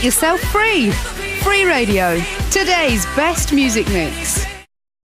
set yourself free. Free Radio, today's best music mix.